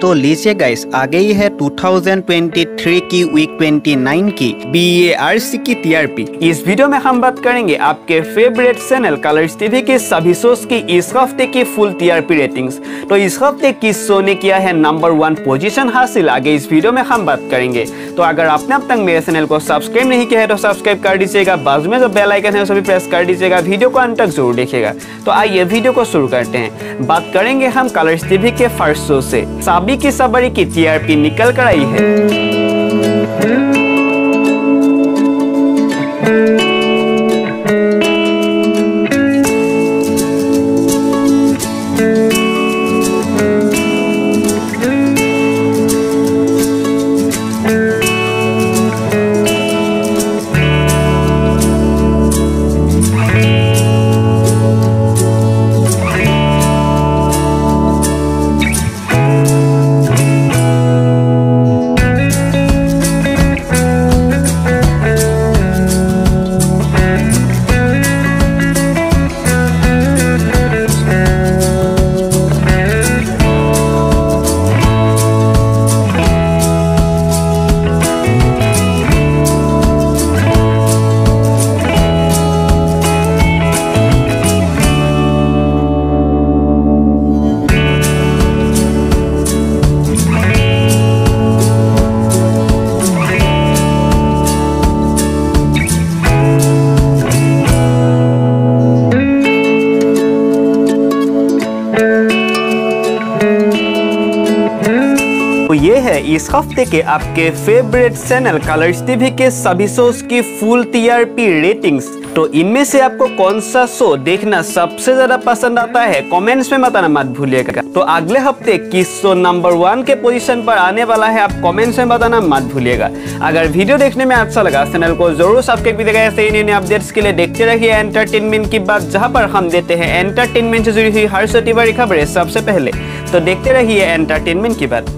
तो लीजिए गाइस आ गई है 2023 की वीक 29 की बी ए आर सी की टीआरपी इस वीडियो में हम बात करेंगे आपके फेवरेट चैनल कलर्स टीवी के सभी शोज़ की, इस हफ़्ते की फुल टीआरपी रेटिंग्स तो इस हफ़्ते किस शो ने किया है नंबर वन पोजीशन हासिल। आगे इस वीडियो में हम बात करेंगे। तो अगर आपने अब तक मेरे चैनल को सब्सक्राइब नहीं किया है तो सब्सक्राइब कर दीजिएगा। बाजू में जो बेल आइकन है, उसे भी प्रेस कर दीजिएगा। वीडियो को अंत तक ज़रूर देखिएगा। तो आइए वीडियो को शुरू करते हैं। बात करेंगे हम कलर्स टीवी के फ़र्स्ट शो से। की सबरी की टीआरपी निकल कर आई है। तो ये है, इस हफ़्ते के आपके फेवरेट चैनल कलर्स टीवी के सभी शोज़ की फुल टीआरपी रेटिंग्स तो इनमें से आपको कौन सा शो देखना सबसे ज़्यादा पसंद आता है कमेंट्स में बताना मत भूलिएगा। तो अगले हफ़्ते किस शो नंबर वन के पोजीशन पर आने वाला है, आप कमेंट्स में बताना मत भूलिएगा। अगर वीडियो देखने में अच्छा लगा चैनल को ज़रूर सब्सक्राइब ऐसे ही नए अपडेट्स के लिए देखते रहिए एंटरटेनमेंट की बात, जहाँ पर हम देते हैं एंटरटेनमेंट से जुड़ी हुई हर छोटी बड़ी खबरें सबसे पहले। तो देखते रहिए एंटरटेनमेंट की बात।